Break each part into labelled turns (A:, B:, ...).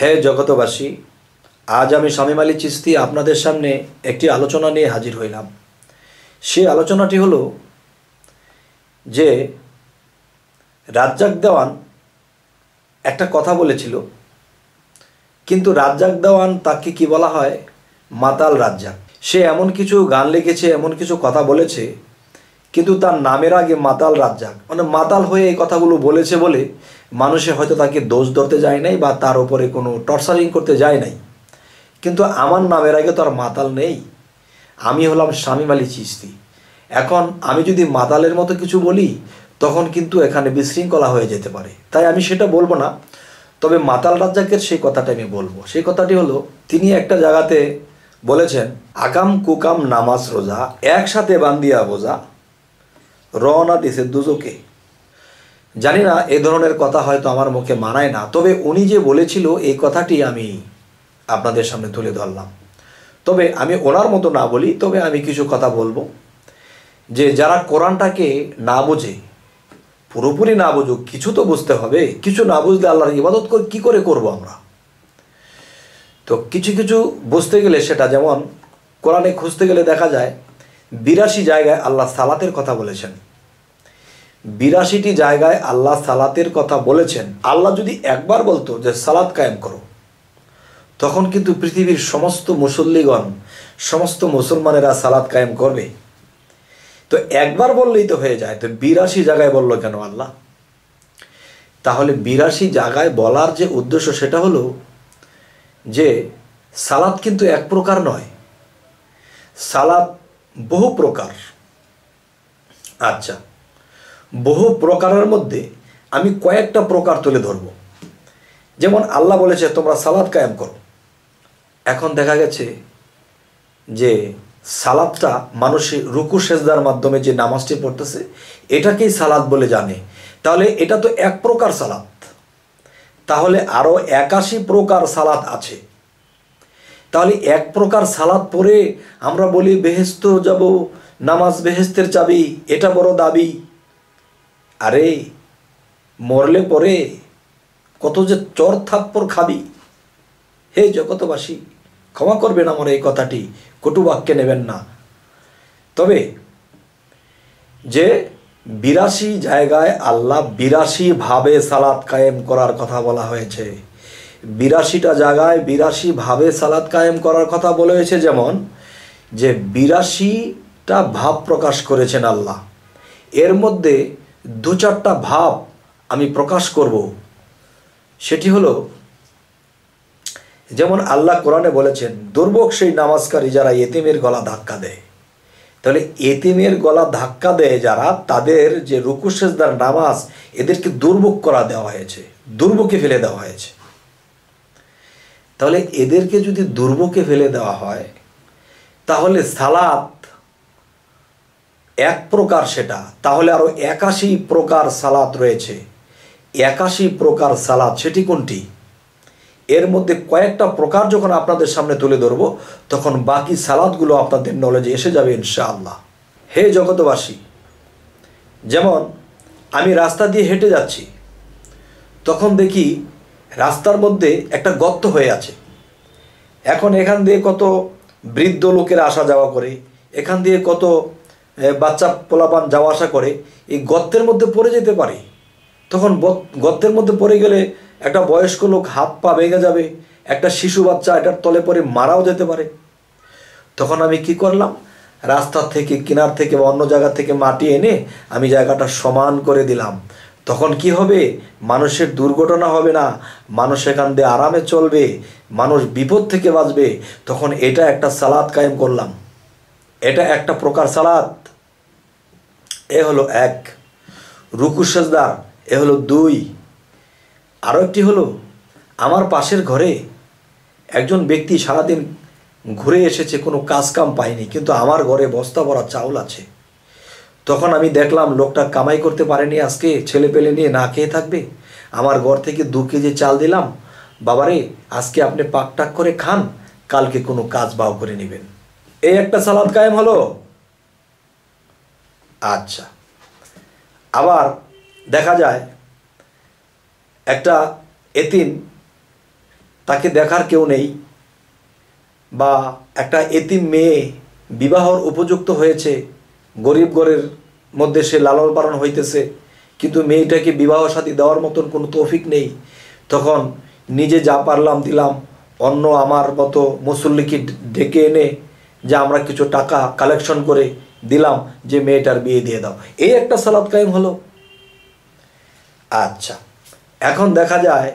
A: হে জগতবাসী আজ আমি শামীম আলী চিস্তি আপনাদের সামনে একটি আলোচনা নিয়ে হাজির হইলাম। সেই আলোচনাটি হলো যে রাজ্জাক দেওয়ান একটা কথা বলেছিল, কিন্তু রাজ্জাক দেওয়ান তাকে কি বলা হয়? মাতাল রাজ্জাক। সে এমন কিছু গান লিখেছে, এমন কিছু কথা বলেছে কিন্তু তার নামের আগে মাতাল রাজ্জাক। মানে মাতাল হয়ে এই কথাগুলো বলেছে বলে মানুষে হয়তো তাকে দোষ ধরতে যায় নাই বা তার উপরে কোনো টর্চারিং করতে যায় নাই। কিন্তু আমার নামের আগে তো আর মাতাল নেই। আমি হলাম শামীম আলী চিস্তি এখন আমি যদি মাতালের মতো কিছু বলি, তখন কিন্তু এখানে বিশৃঙ্খলা হয়ে যেতে পারে। তাই আমি সেটা বলব না। তবে মাতাল রাজ্জাকের সেই কথাটা আমি বলব। সেই কথাটি হলো, তিনি একটা জায়গাতে বলেছেন, আকাম কুকাম নামাজ রোজা, একসাথে বান্দিয়া বোঝা রওনা দিছে দুজকে জানি না, এ ধরনের কথা হয়তো আমার মুখে মানায় না, তবে উনি যে বলেছিল, এই কথাটি আমি আপনাদের সামনে তুলে ধরলাম। তবে আমি ওনার মতো না বলি, তবে আমি কিছু কথা বলব। যে যারা কোরআনটাকে না বোঝে, পুরোপুরি না বুঝুক, কিছু তো বুঝতে হবে। কিছু না বুঝলে আল্লাহর ইবাদত কী করে করব আমরা? তো কিছু কিছু বুঝতে গেলে সেটা যেমন কোরআনে খুঁজতে গেলে দেখা যায়, বিরাশি জায়গায় আল্লাহ সালাতের কথা বলেছেন। বিরাশিটি জায়গায় আল্লাহ সালাতের কথা বলেছেন। আল্লাহ যদি একবার বলতো যে সালাত কায়েম করো, তখন কিন্তু পৃথিবীর সমস্ত মুসল্লিগণ, সমস্ত মুসলমানেরা সালাত কায়েম করবে। তো একবার বললেই তো হয়ে যায়, তো বিরাশি জায়গায় বলল কেন আল্লাহ? তাহলে বিরাশি জায়গায় বলার যে উদ্দেশ্য সেটা হলো যে সালাত কিন্তু এক প্রকার নয়। সালাদ বহু প্রকার। আচ্ছা বহু প্রকারের মধ্যে আমি কয়েকটা প্রকার তুলে ধরব। যেমন আল্লাহ বলেছে, তোমরা সালাদ কায়েম করো। এখন দেখা গেছে যে সালাদটা মানুষের রুকু সেজদার মাধ্যমে যে নামাজটি পড়তেছে, এটাকেই সালাদ বলে জানে। তাহলে এটা তো এক প্রকার সালাদ তাহলে আরও একাশি প্রকার সালাদ আছে। তাহলে এক প্রকার সালাদ পরে আমরা বলি বেহেস্ত যাব, নামাজ বেহেস্তের চাবি, এটা বড় দাবি। আরে, মরলে পরে কত যে চর থাপ্পর খাবি। হে জগতবাসী ক্ষমা করবেন আমার এই কথাটি, কটু বাক্যে নেবেন না। তবে যে বিরাশি জায়গায় আল্লাহ বিরাশি ভাবে সালাদ কায়েম করার কথা বলা হয়েছে। বিরাশিটা জায়গায় বিরাশি ভাবে সালাদ কায়েম করার কথা বলা হয়েছে যেমন, যে বিরাশিটা ভাব প্রকাশ করেছেন আল্লাহ। এর মধ্যে দু চারটা ভাব আমি প্রকাশ করব। সেটি হলো, যেমন আল্লাহ কোরআনে বলেছেন, দুর্ভোগ সেই নামাজকারী যারা এতিমের গলা ধাক্কা দেয়। তাহলে এতিমের গলা ধাক্কা দেয় যারা, তাদের যে রুকু সেজদার নামাজ, এদেরকে দুর্ভোগ করা দেওয়া হয়েছে, দুর্ভোগে ফেলে দেওয়া হয়েছে। তাহলে এদেরকে যদি দুর্ভোগে ফেলে দেওয়া হয়, তাহলে সালাত এক প্রকার সেটা, তাহলে আরও একাশি প্রকার সালাত রয়েছে। একাশি প্রকার সালাদ সেটি কোনটি? এর মধ্যে কয়েকটা প্রকার যখন আপনাদের সামনে তুলে ধরব, তখন বাকি সালাদগুলো আপনাদের নলেজে এসে যাবে ইনশাআল্লাহ। হে জগতবাসী যেমন আমি রাস্তা দিয়ে হেঁটে যাচ্ছি, তখন দেখি রাস্তার মধ্যে একটা গর্ত হয়ে আছে। এখন এখান দিয়ে কত বৃদ্ধ লোকেরা আসা যাওয়া করে, এখান দিয়ে কত বাচ্চা পোলাপান যাওয়া আসা করে, এই গর্তের মধ্যে পড়ে যেতে পারে। তখন গর্তের মধ্যে পড়ে গেলে একটা বয়স্ক লোক হাত পা ভেঙে যাবে, একটা শিশু বাচ্চা এটার তলে পরে মারাও যেতে পারে। তখন আমি কি করলাম? রাস্তা থেকে, কিনার থেকে বা অন্য জায়গা থেকে মাটি এনে আমি জায়গাটা সমান করে দিলাম। তখন কি হবে? মানুষের দুর্ঘটনা হবে না। মানুষ এখান দিয়ে আরামে চলবে। মানুষ বিপদ থেকে বাঁচবে। তখন এটা একটা সালাদ কায়েম করলাম। এটা একটা প্রকার সালাদ। এ হলো এক। রুকু সেজদার এ হলো দুই। আরও একটি হলো, আমার পাশের ঘরে একজন ব্যক্তি সারাদিন ঘুরে এসেছে, কোনো কাজ কাম পায়নি, কিন্তু আমার ঘরে বস্তা ভরা চাউল আছে। তখন আমি দেখলাম লোকটা কামাই করতে পারেনি আজকে, ছেলে পেলে নিয়ে না খেয়ে থাকবে। আমার ঘর থেকে দু কেজি চাল দিলাম। বাবারে, আজকে আপনি পাক টাক করে খান, কালকে কোনো কাজ বাও করে নেবেন। এই একটা সালাদ কায়েম হলো? আচ্ছা। আবার দেখা যায়, একটা এতিম তাকে দেখার কেউ নেই বা একটা এতিম মেয়ে বিবাহর উপযুক্ত হয়েছে, গরিব ঘরের মধ্যে সে লালন পালন হইতেছে, কিন্তু মেয়েটাকে বিবাহ সাথী দেওয়ার মতন কোনো তৌফিক নেই। তখন নিজে যা পারলাম দিলাম, অন্য আমার মতো মুসল্লিকে ডেকে এনে যে আমরা কিছু টাকা কালেকশন করে দিলাম যে মেয়েটার বিয়ে দিয়ে দাও। এই একটা সালাদ কায়েম হলো। আচ্ছা এখন দেখা যায়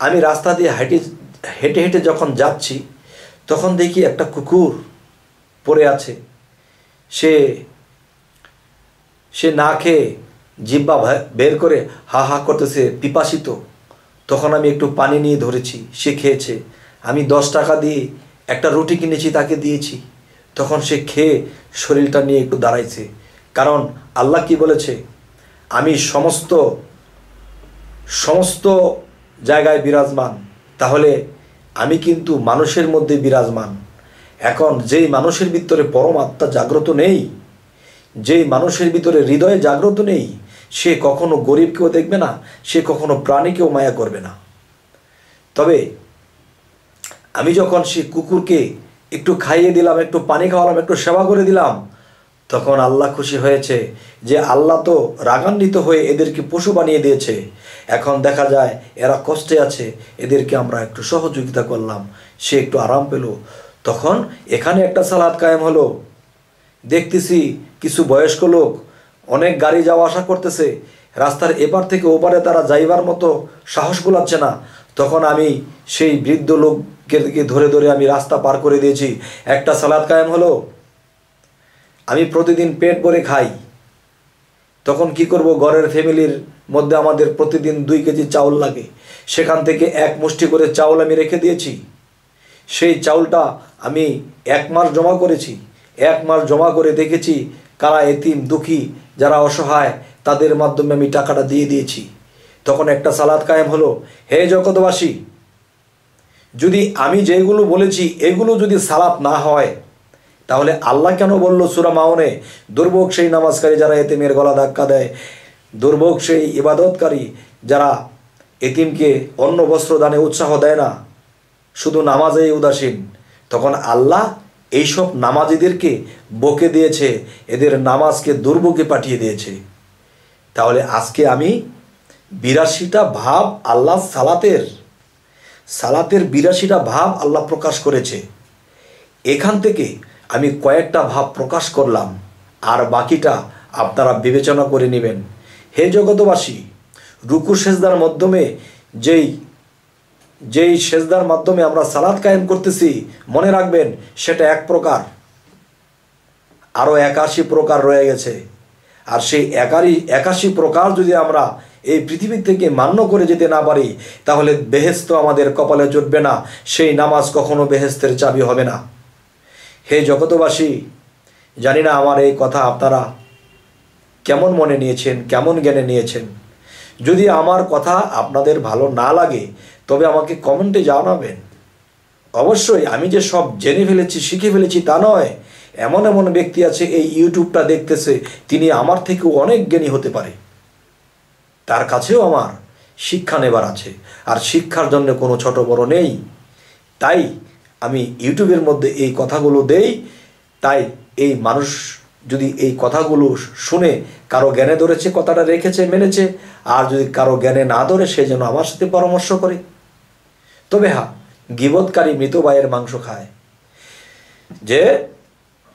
A: আমি রাস্তা দিয়ে হেঁটে হেঁটে হেঁটে যখন যাচ্ছি, তখন দেখি একটা কুকুর পড়ে আছে। সে সে না খেয়ে জিব্বা বের করে হা হা করতেছে, পিপাসিত। তখন আমি একটু পানি নিয়ে ধরেছি, সে খেয়েছে। আমি দশ টাকা দিয়ে একটা রুটি কিনেছি, তাকে দিয়েছি। তখন সে খেয়ে শরীরটা নিয়ে একটু দাঁড়াইছে। কারণ আল্লাহ কি বলেছে? আমি সমস্ত সমস্ত জায়গায় বিরাজমান, তাহলে আমি কিন্তু মানুষের মধ্যে বিরাজমান। এখন যেই মানুষের ভিতরে পরম আত্মা জাগ্রত নেই, যেই মানুষের ভিতরে হৃদয়ে জাগ্রত নেই, সে কখনো গরিবকেও দেখবে না, সে কখনো প্রাণীকেও মায়া করবে না। তবে আমি যখন সে কুকুরকে একটু খাইয়ে দিলাম, একটু পানি খাওয়ালাম, একটু সেবা করে দিলাম। তখন আল্লাহ খুশি হয়েছে যে আল্লাহ তো রাগান্বিত হয়ে এদেরকে পশু বানিয়ে দিয়েছে। এখন দেখা যায় এরা কষ্টে আছে, এদেরকে আমরা একটু সহযোগিতা করলাম, সে একটু আরাম পেল। তখন এখানে একটা সালাদ কায়েম হলো। দেখতেছি কিছু বয়স্ক লোক, অনেক গাড়ি যাওয়া আসা করতেছে। রাস্তার এপার থেকে ওপারে তারা যাইবার মতো সাহস কুলাচ্ছে না। তখন আমি সেই বৃদ্ধ লোককে ধরে ধরে আমি রাস্তা পার করে দিয়েছি। একটা সালাদ কায়েম হলো। আমি প্রতিদিন পেট ভরে খাই। তখন কি করব? ঘরের ফ্যামিলির মধ্যে আমাদের প্রতিদিন দুই কেজি চাউল লাগে। সেখান থেকে এক মুষ্টি করে চাউল আমি রেখে দিয়েছি। সেই চাউলটা আমি এক মাস জমা করেছি। এক মাস জমা করে দেখেছি কারা এতিম, দুঃখী, যারা অসহায়, তাদের মাধ্যমে আমি টাকাটা দিয়ে দিয়েছি। তখন একটা সালাদ কায়েম হলো, হে জগতবাসী যদি আমি যেগুলো বলেছি, এগুলো যদি সালাত না হয়, তাহলে আল্লাহ কেন বলল সুরা মাওনে, দুর্ভোগ সেই নামাজকারী যারা এতিমের গলা ধাক্কা দেয়, দুর্ভোগ সেই ইবাদতকারী যারা এতিমকে অন্ন বস্ত্র দানে উৎসাহ দেয় না, শুধু নামাজেই উদাসীন? তখন আল্লাহ এইসব নামাজিদেরকে বকে দিয়েছে, এদের নামাজকে দুর্ভোগে পাঠিয়ে দিয়েছে। তাহলে আজকে আমি বিরাশিটা ভাব আল্লাহ সালাতের সালাতের বিরাশিটা ভাব আল্লাহ প্রকাশ করেছে। এখান থেকে আমি কয়েকটা ভাব প্রকাশ করলাম, আর বাকিটা আপনারা বিবেচনা করে নেবেন। হে জগতবাসী রুকু সেজদার মাধ্যমে যেই যেই সেজদার মাধ্যমে আমরা সালাদ কায়েম করতেছি, মনে রাখবেন সেটা এক প্রকার আরও একাশি প্রকার রয়ে গেছে। আর সেই একারি একাশি প্রকার যদি আমরা এই পৃথিবী থেকে মান্য করে যেতে না পারি, তাহলে বেহেস্ত আমাদের কপালে জুটবে না, সেই নামাজ কখনো বেহেস্তের চাবি হবে না। হে জগতবাসী জানি না আমার এই কথা আপনারা কেমন মনে নিয়েছেন, কেমন জ্ঞানে নিয়েছেন। যদি আমার কথা আপনাদের ভালো না লাগে, তবে আমাকে কমেন্টে জানাবেন। অবশ্যই আমি যে সব জেনে ফেলেছি, শিখে ফেলেছি তা নয়। এমন এমন ব্যক্তি আছে, এই ইউটিউবটা দেখতেছে, তিনি আমার থেকেও অনেক জ্ঞানী হতে পারে। তার কাছেও আমার শিক্ষা নেবার আছে। আর শিক্ষার জন্য কোনো ছোট বড় নেই। তাই আমি ইউটিউবের মধ্যে এই কথাগুলো দেই। তাই এই মানুষ যদি এই কথাগুলো শুনে কারও জ্ঞানে ধরেছে, কথাটা রেখেছে, মেনেছে, আর যদি কারও জ্ঞানে না ধরে, সে যেন আমার সাথে পরামর্শ করে। তবে হ্যাঁ গিবৎকারী মৃত ভাইয়ের মাংস খায়। যে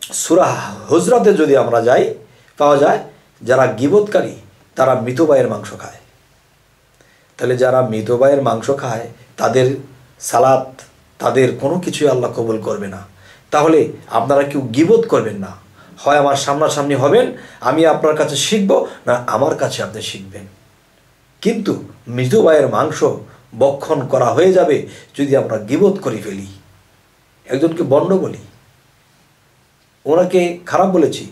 A: সুরা হুজরাতে যদি আমরা যাই, পাওয়া যায়, যারা গিবৎকারী তারা মৃত ভাইয়ের মাংস খায়। তাহলে যারা মৃত ভাইয়ের মাংস খায়, তাদের সালাত, তাদের কোনো কিছুই আল্লাহ কবুল করবে না। তাহলে আপনারা কেউ গিবোধ করবেন না। হয় আমার সামনাসামনি হবেন, আমি আপনার কাছে শিখব, না আমার কাছে আপনি শিখবেন। কিন্তু মৃত ভাইয়ের মাংস বক্ষণ করা হয়ে যাবে যদি আমরা গিবোধ করে ফেলি। একজনকে বন্ড বলি। ওনাকে খারাপ বলেছি।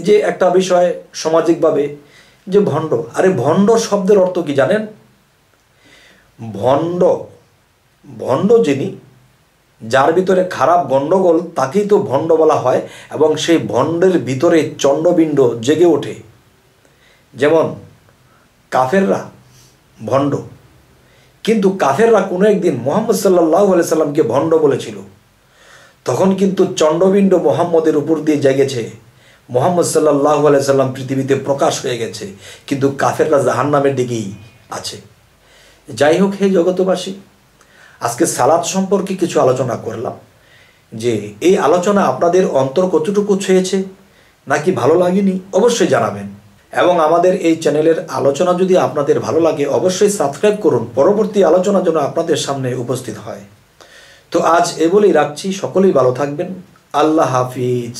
A: যে একটা বিষয় সামাজিকভাবে যে ভণ্ড, আরে ভণ্ড শব্দের অর্থ কি জানেন? ভণ্ড ভণ্ড যিনি, যার ভিতরে খারাপ গণ্ডগোল তাকেই তো ভণ্ড বলা হয় এবং সেই ভণ্ডের ভিতরে চণ্ডবিণ্ড জেগে ওঠে। যেমন, কাফেররা ভণ্ড, কিন্তু কাফেররা কোনো একদিন মোহাম্মদ সাল্লাহ সাল্লামকে ভণ্ড বলেছিল। তখন কিন্তু চণ্ডবিণ্ড মোহাম্মদের উপর দিয়ে জেগেছে। মোহাম্মদ সাল্লাহ সাল্লাম পৃথিবীতে প্রকাশ হয়ে গেছে, কিন্তু কাফেররা জাহান্নামের দিকেই আছে। যাই হোক, হে জগতবাসী আজকে সালাদ সম্পর্কে কিছু আলোচনা করলাম, যে এই আলোচনা আপনাদের অন্তর কতটুকু ছুঁয়েছে, নাকি ভালো লাগেনি, অবশ্যই জানাবেন। এবং আমাদের এই চ্যানেলের আলোচনা যদি আপনাদের ভালো লাগে, অবশ্যই সাবস্ক্রাইব করুন, পরবর্তী আলোচনা যেন আপনাদের সামনে উপস্থিত হয়। তো আজ এ বলেই রাখছি, সকলেই ভালো থাকবেন। আল্লাহ হাফিজ।